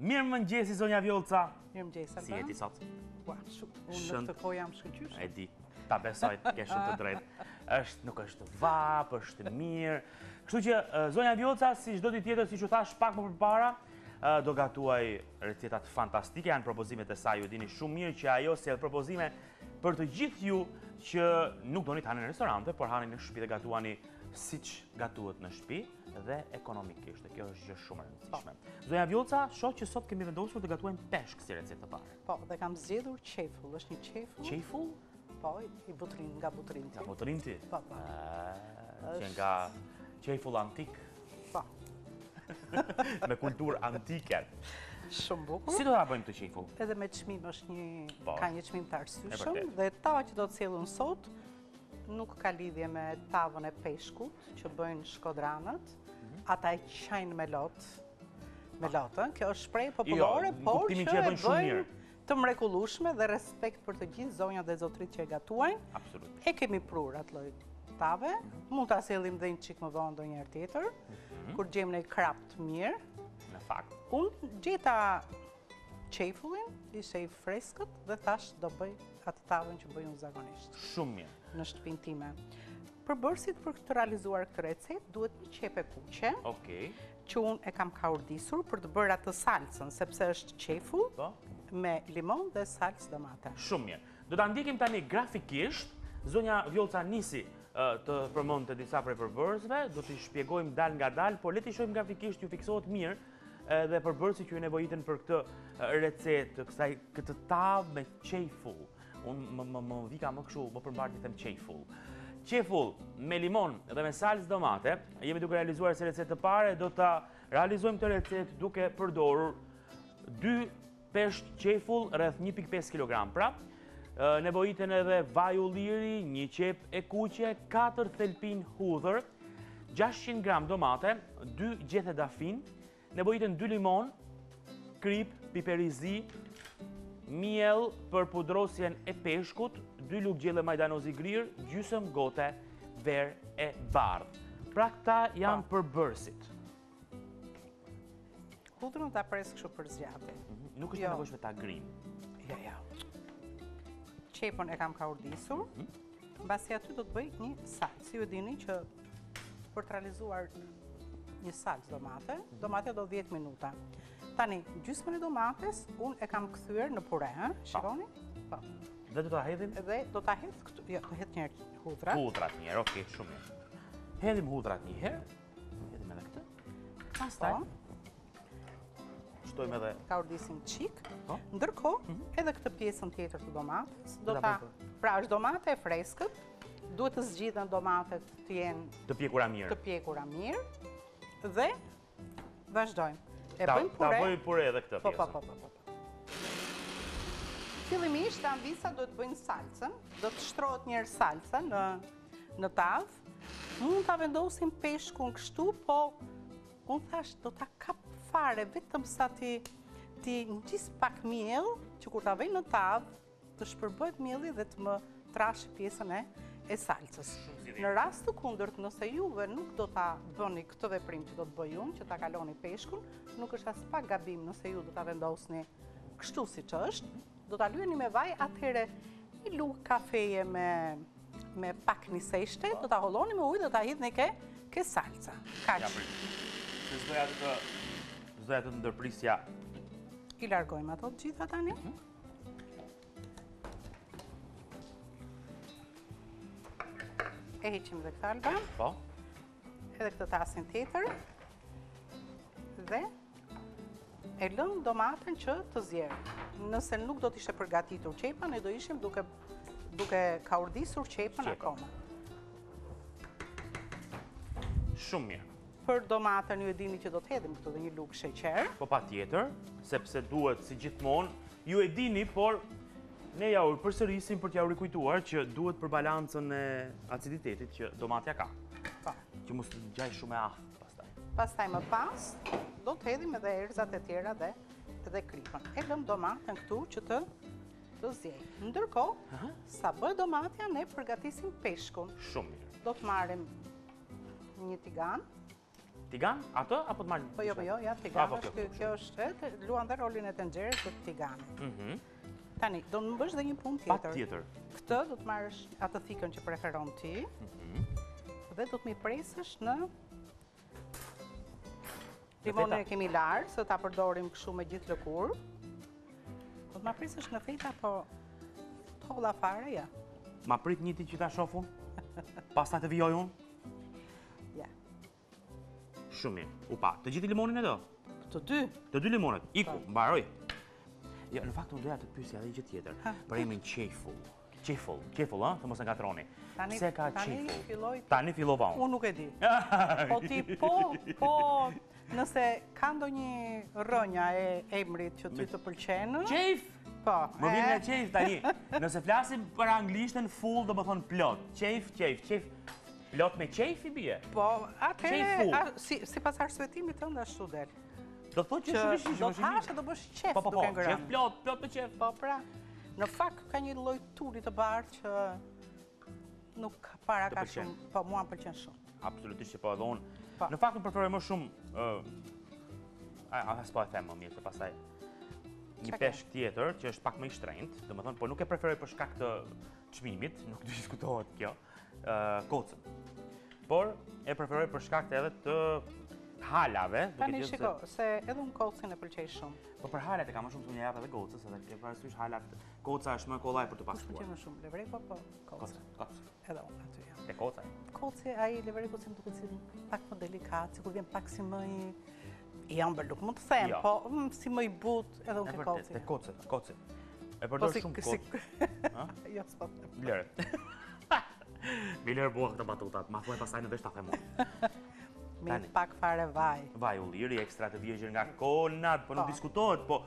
Mirëmëngjesi, zonja Vjollca. Mirëmëngjesi, Si jeni sot? Ua, shumë. Unë në këtë kohë jam shumë qyshë. E di, ta besoj, ke shumë të drejtë. është, nuk është vapë, është mirë. Kështu që, zonja Vjollca, si çdo ditë tjetër, siç thashë pak më përpara, do gatuajë receta fantastike, janë propozimet e saj, ju e dini shumë mirë që ajo sjell propozime Për të gjithë ju që nuk doni të hani në restorante, por hani në shpi dhe gatuani siç gatuhet në shpi dhe ekonomikisht. Kjo është gjë shumë e rëndësishme. Po. Zonja Vjollca, shoh që sot kemi vendosur të gatuajmë peshk si recetë të parë. Po, dhe kam zgjedhur qefull, është një qefull. Qefull? Po, i Butrin nga Butrinti. Nga Butrinti? Po, po. Qenka qefull antik. Po. me kulturë antike. Shumë bukur. Si do ta bëjmë këtë qefull? Edhe me çmim është një po. ka një çmim të arsyeshëm dhe tava që do të sjell unë sot nuk ka lidhje me tavën e peshkut që bëjnë shkodranët, mhm. ata e qajnë me lot, me lot, ën, kjo është shprehje popullore, jo, por që e bëjnë Të mrekullueshme dhe respekt për të gjithë zonjat dhe zotërit që e gatuajnë. Absolutisht. E kemi prur atë lloj tave. Mhm. Mund ta sjellim dhe një çik më vonë ndonjëherë tjetër, mhm. kur gjejmë ndonjë krap të mirë. Në fakt. Unë gjeta qefullin, ishte i freskët dhe thashë do bëj atë tavën që bëj unë zakonisht. Shumë mirë. Në shtëpinë time. Përbërësit për të realizuar këtë recetë duhet një qepë e kuqe. Okej. që unë e kam kaurdisur për të bërë atë salcën, sepse është qefull po. me limon dhe salcë domate. Shumë mirë. Do ta ndjekim tani grafikisht, zonja Vjollca nisi të përmendte disa prej përbërësve, do t'i shpjegojmë dalëngadalë, por le t'i shohim grafikisht t'ju fiksohet mirë edhe përbërësit që ju nevojiten për këtë recetë, kësaj këtë tavë me qefull. Unë më vika më kështu, më për mbarë t'i them qejfull. Qejfull, me limon dhe me salcë domate, jemi duke realizuar si recetë të parë, do ta realizojmë këtë recetë duke përdorur 2 peshq qejfull rreth 1.5 kg. Pra, nevojiten edhe vaj ulliri, një qepë e kuqe, 4 thelpinj hudhër, 600 gram domate, 2 gjethe dafine, Nevojiten dy limonë, kripë, piper i zi, miell për pudrosjen e peshkut, dy lugë gjelle majdanoz i grirë, gjysëm gote, verë e bardhë. Pra këta janë përbërësit. Hudhrën do ta pres kështu për së gjati. Mhm, nuk është jo. e nevojshme ta grijmë. Ja, ja. Qepën e kam kaurdisur. Mhm. Pasi aty do të bëhet një salcë. Si ju dini që Për të realizuar një salcë domate, domate do 10 minuta. Tani, gjysmën e domates, unë e kam kthyer në pure, ha? Po. Shikoni? Po. Dhe do të hedhim? Dhe do të hedhim këtu, jo, të hedhim njëherë hudrat. Hudrat njëherë, oke, shumë mirë. Hedhim hudrat njëherë, hedhim edhe këtë. Pastaj, po. shtojmë edhe... Kaurdisim çikë, po. ndërkohë mhm. edhe këtë pjesën tjetër të domates, do ta... Pra, është domate e freskët, Duhet të zgjidhen domatet të jenë... Të pjekura mirë. Të pjekura mirë. Dhe, vazhdojmë. E bëjmë pure. Ta bëjmë pure edhe këtë po, po, pjesë. Po, po, po, po. Fillimisht, amvisa duhet të bëjnë salcën. Do të shtrohet njëherë salca në, në tavë. Mund ta vendosim peshkun kështu, po unë thashë do ta kap fare, vetëm sa t'i ngjis pak miell, që kur ta vej në tavë, Të shpërbëhet mielli dhe të më trashë pjesën e e salcës. Në rast të kundërt, nëse juve nuk do ta bëni këtë veprim që do të bëj unë, që ta kaloni peshkun, nuk është aspak gabim nëse ju do ta vendosni kështu siç është, do ta lyeni me vaj, atëherë një lugë kafeje me me pak niseshte, do ta holloni me ujë, do ta hidhni ke ke salca. Kaq. S'doja të, doja të ndërprisja. I largojmë ato të gjitha tani. Mhm. E heqim dhe këtë Alba. Po. Edhe këtë tasin tjetër. Dhe e lëmë domaten që të ziejë. Nëse nuk do të ishte përgatitur qepa, ne do ishim duke duke kaurdisur qepën akoma. Shumë mirë. Për domaten ju e dini që do të hedhim këtu dhe një lugë sheqer. Po patjetër, sepse duhet si gjithmonë, ju e dini, por ne jua përsërisim për t'jua rikujtuar që duhet për balancën e aciditetit që domatja ka. Po. Që mos të ngjajë shumë e athët pastaj. Pastaj më pas, do të hedhim edhe erëzat e tjera dhe dhe kripën. E lëmë domaten këtu që të të ziejë. Ndërkohë, sa bëhet domatja, ne përgatisim peshkun. Shumë mirë. Do të marrim Një tigan. Tigan? Atë? Apo të marr një? Po jo, po jo, ja, tigan ah, është kjo, kjo është vetë, luan dhe rolin e tenxheres dhe tiganit. Mhm. Tani, do më bësh dhe një punë tjetër. Patjetër. Këtë do të marrësh atë thikën që preferon ti. Mhm. Dhe do të m'i presësh në... Limonin e kemi larë, se do ta përdorim kështu me gjithë lëkurë. Do të ma presësh në feta, po të holla fare, ja. Ma prit një ti që ta shof unë, pastaj të vijoj unë. Ja. Shumë mirë, u pa. Të gjithë limonin e do? Të dy. Të dy limonet, iku, po. mbaroi. Ja, jo, në fakt, unë doja të pyesja dhe një gjë tjetër. Për emrin qefull. Qefull, qefull, ha? Të mos e ngatërroni. Tani, Pse ka tani filloi... Tani fillova unë. Unë nuk e di. po ti, po, po, nëse ka ndonjë rrënja e emrit që ty të pëlqen... Qejf! Po, e... Më vjen nga qejf, tani. Nëse flasim për anglishten, full domethënë plot. Qejf, qejf, qejf. Plot me qejf i bie. Po, atëherë, si, sipas arsyetimit tënd ashtu del. Do të thotë që është shumë i Do të hash, do bësh qejf po, po, duke po, ngrënë. Qejf plot, plot me qejf. Po pra. Në fakt ka një lloj turi të bardhë që nuk para ka shumë, po mua më pëlqen shumë. Absolutisht që po edhe unë. Po. Në fakt unë preferoj më shumë ë a a s'po e them më mirë se pastaj një peshk tjetër që është pak më i shtrenjtë, domethënë po nuk e preferoj për shkak të çmimit, nuk diskutohet kjo. kocën. Por e preferoj për shkak të edhe të halave, duke qenë se se edhe unë kocën e pëlqej shumë. Po për halat e kam më shumë punë edhe gocës, edhe ke parasysh halat. Koca është më kollaj për t'u pastruar. Kush të pëlqen më shumë, levreku apo koca. Koca. Edhe unë aty jam. Te koca. Koca ai levreku më duket si pak më delikat, sikur vjen pak si më i I ëmbël nuk mund të them, jo. po mm, si më i butë edhe unë ke kocit. Te kocit, kocit. E përdor po shumë kocit. Jo, s'po. Lërë. M'i lër mua këto batutat, ma thuaj pastaj në vesh ta them unë. Mirë, pak fare vaj. Vaj ulliri, ekstra të virgjër nga Conad, po nuk po. diskutohet, po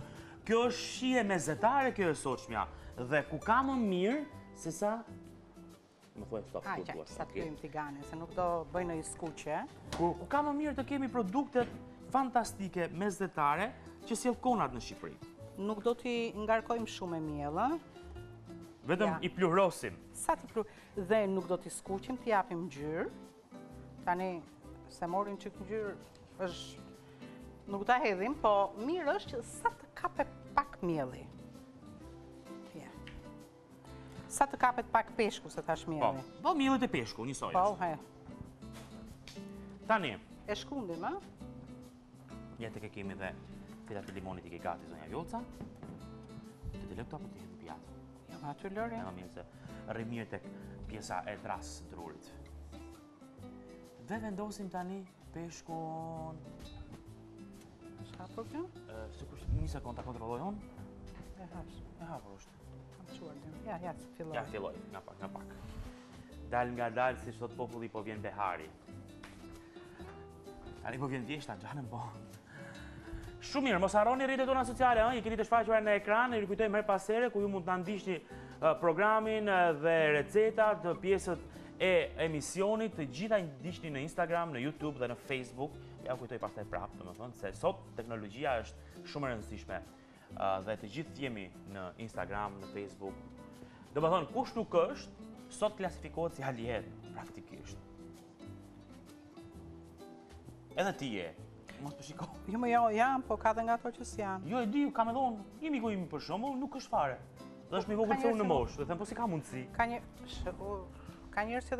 kjo është shije mesdhetare kjo e sotshmja, dhe ku ka më mirë, se sa Më thuaj stop kur të duash. Sa të lyejmë tiganin, se nuk do bëjmë ndonjë skuqje. Ku ka më mirë të kemi produktet fantastike, mesdhetare, që sjell Conad në Shqipëri. Nuk do t'i ngarkojmë shumë me miell, Vetëm i pluhurosim. Sa t'i pluhurosim? Dhe nuk do t'i skuqim, t'i japim ngjyrë. Tani, se mori një çikë ngjyrë, është... Nuk do ta hedhim, po mirë është që sa të kapet pak mielli. Sa të kapet pak peshku, se thashë mielli. Po, po mielli dhe peshku, njësoj është. Po, he. Tani. E shkundim, a? Një të ke kemi dhe fetat e limonit i ke gati, zonja Vjollca. Të të lëpta, po të jetë në pjatë. Ja, ma të lërë. Ja, ma mirë se e marrim te pjesa e dërrasës së drurit. Dhe vendosim tani peshkun. Është hapur kjo? Së kështë një sekondë të kontrolloj unë. E hapur. E hapur është. Ja, ja, filloi. Ja, filloi, nga pak, nga pak. Dalëngadalë, si thotë populli, po vjen behari. Ani po vjen vjeshta, xhanëm po. Shumë mirë, mos harroni rrjetet tona sociale, ëh, i keni të shfaqura në ekran, i rikujtojmë herë pas here ku ju mund të na ndiqni programin dhe recetat, pjesët e emisionit, të gjitha i ndiqni në Instagram, në YouTube dhe në Facebook. Jua kujtoj pastaj prapë, domethënë se sot teknologjia është shumë e rëndësishme dhe të gjithë jemi në Instagram, në Facebook. Domethënë, kush nuk është, sot klasifikohet si alien, praktikisht. Edhe ti je, mos po shiko. Jo, mo jo, jam, po ka dhe nga ata që s'janë. Jo, e di, domethënë, një miku imi për shembull, nuk është fare. Dhe është më i vogël se unë në moshë, dhe them, po si ka mundësi. Ka një, ka njerëz që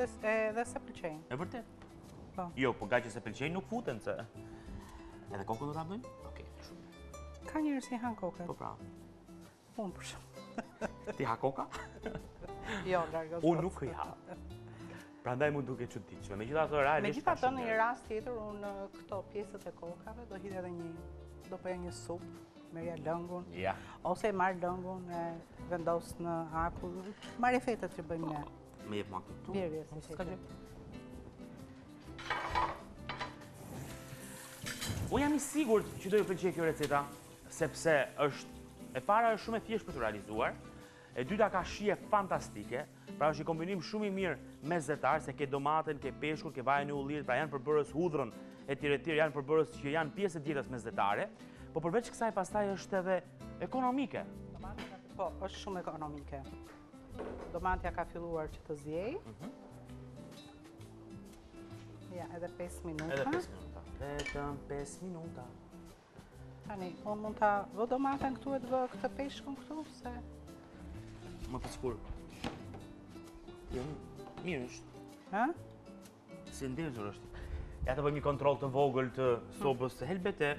dhe s'e pëlqejnë. E vërtetë? Po. Jo, po ngaqë s'e pëlqejnë nuk futen, se... Edhe kokën do ta bëjmë? Okej, shumë. Ka njerëz që i hanë kokat. Po pra. Unë për shembull. Ti ha koka? Jo, largo zot. Unë nuk i ha. Prandaj m'u duk e çuditshme. Megjithatë rajnë... Megjithatë në një rast tjetër, unë uh, këto pjesët e kokave do hidhja dhe një... Do bëja një supë, merrja lëngun. Ja. Ose e marr lëngun e vendos në akull. Marr efektet që bëjmë ne. Më jepma këtu. Mirë, mirë, se që që. Unë jam i sigurt që do ju pëlqejë kjo receta, sepse është e para është shumë e thjeshtë për t'u realizuar, e dyta ka shije fantastike, pra është një kombinim shumë i mirë mesdhetar, se ke domaten, ke peshkun, ke vajin e ullirit, pra janë përbërës hudhrën e tjera e tjera, janë përbërës që janë pjesë e dietës mesdhetare, po përveç kësaj pastaj është edhe ekonomike. Po, është shumë ekonomike. Domatja ka filluar që të ziejë. Mhm. Ja, edhe 5 minuta. Edhe 5 minuta. Vetëm 5 minuta. Tani, unë mund ta vë domaten këtu e ta vë këtë peshkun këtu, se... Mos të skuqet. Jo, mirë është. Ha? S'i ndezur është. Ja t'i bëjmë një kontroll të vogël sobës se helbete.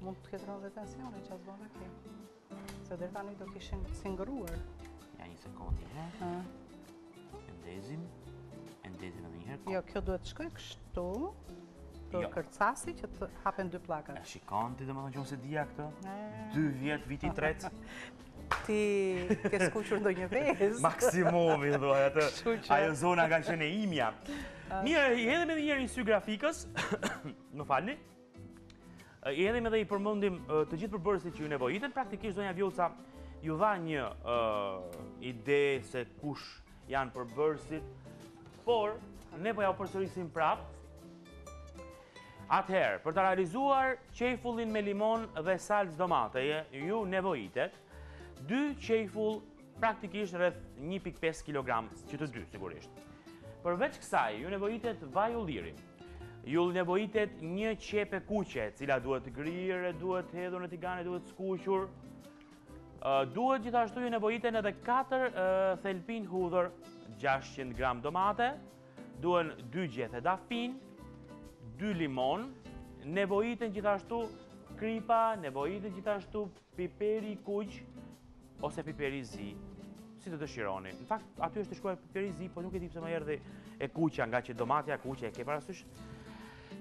Mund të ketë rënë dhe tensioni që asë bëmë e këtë. Se deri tani do kishin zier. Ja një sekondë, he? Ha. E ndezim. E ndezim edhe njëherë. Jo, kjo duhet të shkojë kështu. Të, jo, kërcasë që të hapen dy pllakat. E shikon ti domethënë që unë s'e dija këtë? Dy vjet, viti i tretë. Ti ke skuqur ndonjë vezë. Maksimumi, dhe atë. Ajo zona ka qenë e imja. Mirë, i hedhim edhe njëherë një sy grafikës. Më falni. I hedhim edhe i përmendim të gjithë përbërësit që ju nevojiten, praktikisht zonja Vjosa ju dha një ide se kush janë përbërësit, por ne po jua përsërisim prapë. Atëherë, për të realizuar qefullin me limon dhe salcë domateje, ju nevojitet 2 qefull praktikisht rreth 1.5 kg që të dy sigurisht. Përveç kësaj, ju nevojitet vaj ulliri, Ju nevojitet një qepë e kuqe, e cila duhet grirë, duhet hedhur në tigan e duhet skuqur. Duhet gjithashtu ju nevojiten edhe 4 thelpinj hudhër, 600 gram domate, duhen 2 gjethe dafine, 2 limon, nevojiten gjithashtu kripa, nevojiten gjithashtu Piperi i kuq ose piperi i zi, si të dëshironi. Në fakt, aty është shkruar piperi i zi, po nuk e di pse më erdhi e kuqja, nga që domatja e kuqja e ke parasysh.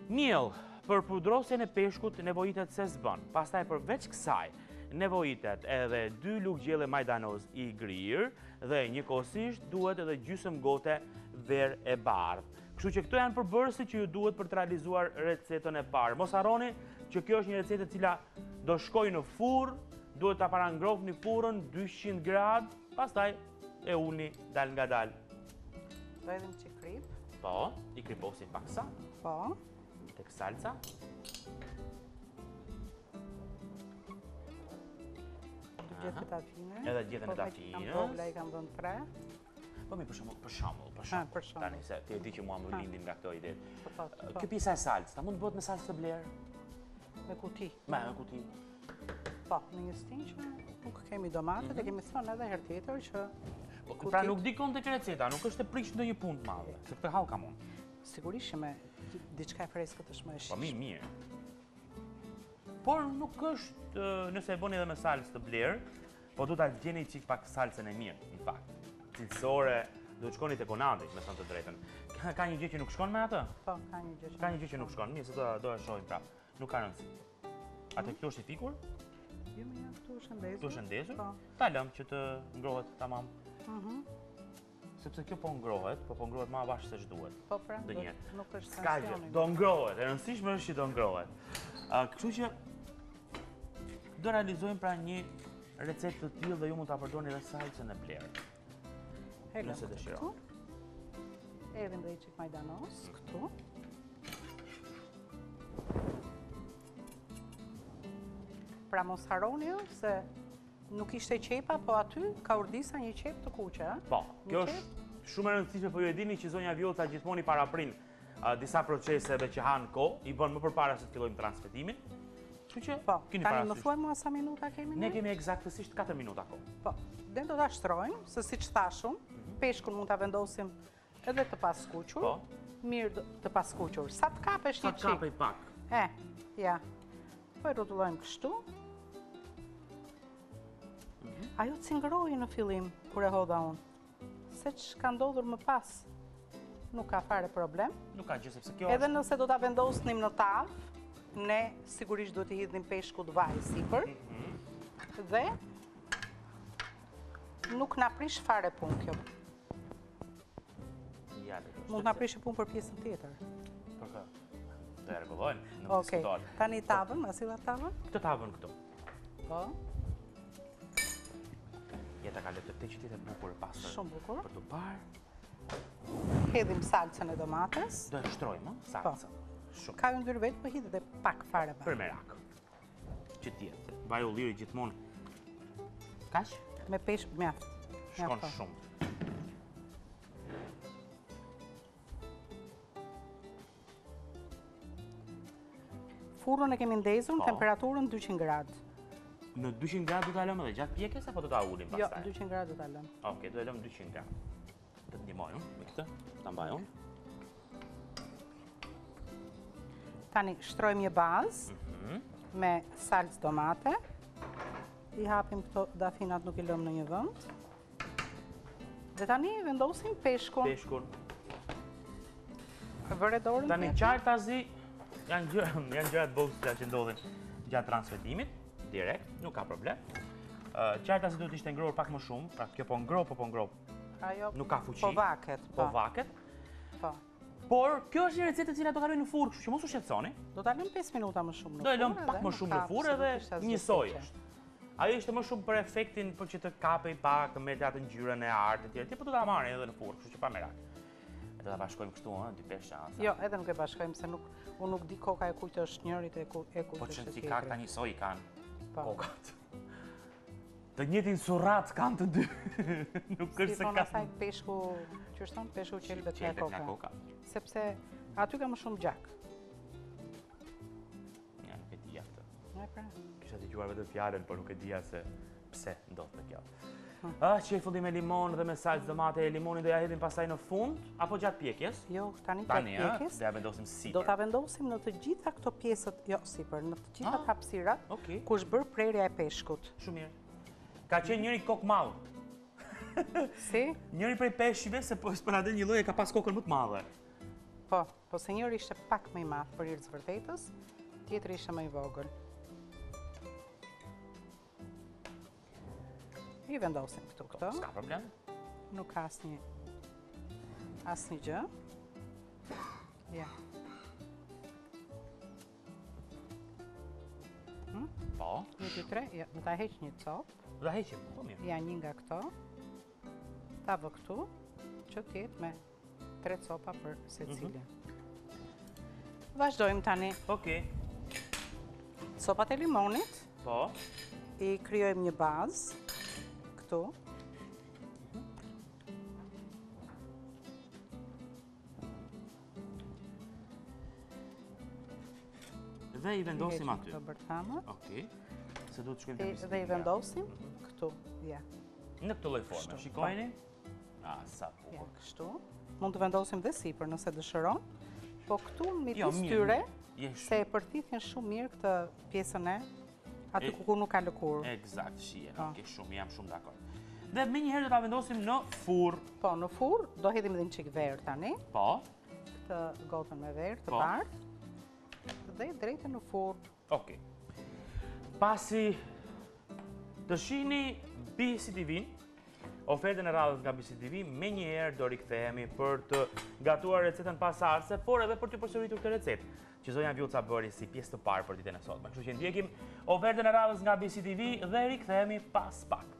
Miell, për pudrosjen e peshkut nevojitet se s'bën. Pastaj përveç kësaj, nevojitet edhe dy lugë gjelle majdanoz i grirë dhe njëkohësisht duhet edhe gjysëm gote verë e bardhë. Kështu që këto janë përbërësit që ju duhen për të realizuar recetën e parë. Mos harroni që kjo është një recetë e cila do shkojë në furrë, duhet ta parangrohni furrën 200 gradë, pastaj e ulni dal nga dal. Do hedhim çik kripë. Po, i kriposim paksa. Po. Tek salca. Gjithë të tafinë. Edhe gjithë të tafinë. Po, kam i kam dhënë tre. Po mirë për shembull, për shembull, për shembull. Tani se ti e di që mua më lindin nga këto ide. Po, po, po. Kjo pjesa e salcës, a mund të bëhet me salcë të blerë? Me kuti. Me me kuti. Po, në një stinë që nuk kemi domatet, mhm. e kemi thënë edhe herë tjetër që po, Pra nuk ndikon tek receta, nuk është se prish ndonjë punë të madhe, se këtë hall kam unë. Sigurisht që me diçka e freskët është më e shijshme. Po mirë, mirë. Por nuk është, nëse e bëni edhe me salcë të blerë, Po duhet ta gjeni çik pak salcën e mirë, në fakt. Cilësore, do të shkoni te Konadi, me thënë të drejtën. Ka, ka një gjë që nuk shkon me atë? Po, ka një gjë që. Ka një gjë që nuk shkon. Mirë, se do ta shohim prapë. Nuk ka rëndësi. Atë këtu është i fikur? Jo, mua këtu është ndezur. Këtu është ndezur? Po. Ta lëmë që të ngrohet tamam. Mhm. Sepse kjo po ngrohet, po po ngrohet më avash se ç'duhet. Po pra, nuk është S'ka gjë, do ngrohet, e rëndësishme është që do ngrohet. Kështu që do realizojmë pra një recetë të tillë dhe ju mund ta përdorni dhe salcën e blerë. Hega, nëse dëshironi. Hedhim dhe një çik majdanoz, këtu. Pra mos harroni ju se Nuk ishte qepa, po aty kaurdisa një qep të kuqe, a? Po, kjo është shumë e rëndësishme, po ju e dini që zonja Vjollca gjithmonë i paraprin disa proceseve që hanë kohë, i bënë më përpara se të fillojmë transmitimin. Që që, po, tani pra më thuaj mua sa minuta kemi ne? Ne kemi egzaktësisht 4 minuta kohë. Po, dhe do ta shtrojmë, se siç thashë, mhm. peshkun mund ta vendosim Edhe të paskuqur. Po. Mirë të paskuqur. Sa të kapesh një çikë? Sa të kapë një pak. E, ja. Po e rrotullojmë kështu. Mhm. Ajo cingëroi në fillim, kur e hodha unë. Se ç'ka ndodhur më pas, nuk ka fare problem. Nuk ka gjë, sepse kjo është... Edhe nëse do ta vendosnim në tavë, ne sigurisht duhet t'i hidhnim peshkut vaj sipër. Mhm. Dhe nuk na prish fare punë kjo. Mund na prishë punë për pjesën tjetër. Për ka? Të ergollojnë, nuk të skutojnë. Oke, tani tavën, ma si la tavën? Këtë tavën këtu. Po? Jeta ka lënë të qëtit e bukur e pasër. Shumë bukur. Për të parë. Hedhim salcën e domates. Do e shtrojmë, salcën. Po. Shumë. Ka yndyrë vetë, për po i hedh dhe pak fare bërë. Për merak. Që të jetë. Vaj ulliri gjithmonë. Kaç? Me peshë mjaft. Shkon shumë. Furrën e kemi ndezur në po. temperaturën 200 gradë. Në 200 gradë do ta lëmë edhe gjatë pjekjes apo do ta ulim jo, pastaj? Jo, 200 gradë do ta lëmë. Okej, do ta lëmë 200 gradë. Të të ndihmoj unë me këtë, ta mbaj unë. Tani shtrojmë një bazë mhm. me salcë domate. I hapim këto dafinat nuk i lëmë në një vënd. Dhe tani vendosim peshkun. Peshkun. Vëre dorën. Tani qartazi janë gjëra janë gjëra të vogla që ndodhin gjatë transmetimit direkt, nuk ka problem. Qartazi duhet të ishte ngrohur pak më shumë, pra kjo po ngroh, po po ngroh Ajo nuk ka fuqi. Po vaket. Po, po vaket. Po. Por kjo është një recetë e cila do kalojë në furrë, kështu që mos u shqetësoni. Do ta lëmë 5 minuta më shumë në furrë. Do e lëmë pak më shumë në furrë edhe njësoj është. Ajo ishte më shumë për efektin për që të kapej pak me atë ngjyrën e artë etj. Ti po do ta marrë edhe në furrë, kështu që pa merak. E do ta bashkojmë kështu, ëh, dy peshq çanca. Jo, edhe nuk e bashkojmë se nuk unë nuk di koka e kujt është njëri te ku e kujt po është tjetri. Po çenti kokat njësoj kanë. Po. Kokat. Të njëtin surrat kanë të dy. Nuk është se po ka. Se peshku, që është thon peshku qelbet nga koka. koka. Sepse aty ka më shumë gjak. Ja, nuk e dija këtë. Ja, pra. Kisha dëgjuar vetëm fjalën, por nuk e dija se pse ndodhte kjo. Hm. Ah, që në fund me limon dhe me salcë domate, limonin do ja hedhim pastaj në fund apo gjatë pjekjes? Jo, tani gjatë pjekjes. Tani, do ja vendosim sipër. Do ta vendosim në të gjitha këto pjesët, jo sipër, në Gjitha ah, hapsirat, ku është bërë prerja e peshkut. Shumë mirë. Ka qenë njëri kokëmadh. Si? Njëri prej peshqve, se po për atë një lloj e ka pas kokën më të madhe. Po, po se njëri ishte pak më i madhë për hir të së vërtetës, tjetri ishte më i vogël. I vendosim këtu këto. Po, s'ka problem. Nuk ka asnjë... Asnjë gjë. Ja. Hmm? Po. Një, dy, tre, ja, jo, ta heq një copë. Ta heqim, po mirë. Ja një nga këto. Ta vë këtu, që të jetë me tre copa për mhm. secilën. Vazhdojmë tani. Ok. Copat e limonit. Po. I krijojmë një bazë. Këtu. Dhe i vendosim aty. Të bërthamë. Ok. Se do të shkojmë të bisim. Dhe i vendosim këtu. Ja. Në këtë lloj forme. Shikojni. A, sa bukur. Ja, kështu. Mund të vendosim dhe sipër nëse dëshiron. Po këtu midis tyre. Se e përthithin shumë mirë këtë pjesën e Aty ku kur nuk ka lëkurë. Eksakt, shije, po. ok, shumë, jam shumë dakord. Dhe menjëherë do ta vendosim në furrë. Po, në furrë, do hedhim edhe një çikë verë tani. Po. Këtë gotën me verë, të po. bardhë. Dhe drejt e në furrë. Ok. Pasi të shihni BCTV, ofertën e radhës nga BCTV, menjëherë do rikthehemi për të gatuar recetën pasardhëse, por edhe për të përsëritur këtë recetë. që zonja Vjollca bëri si pjesë të parë për ditën e sotme. Kështu që ndjekim ofertën e radhës nga BCTV dhe rikthehemi pas pak.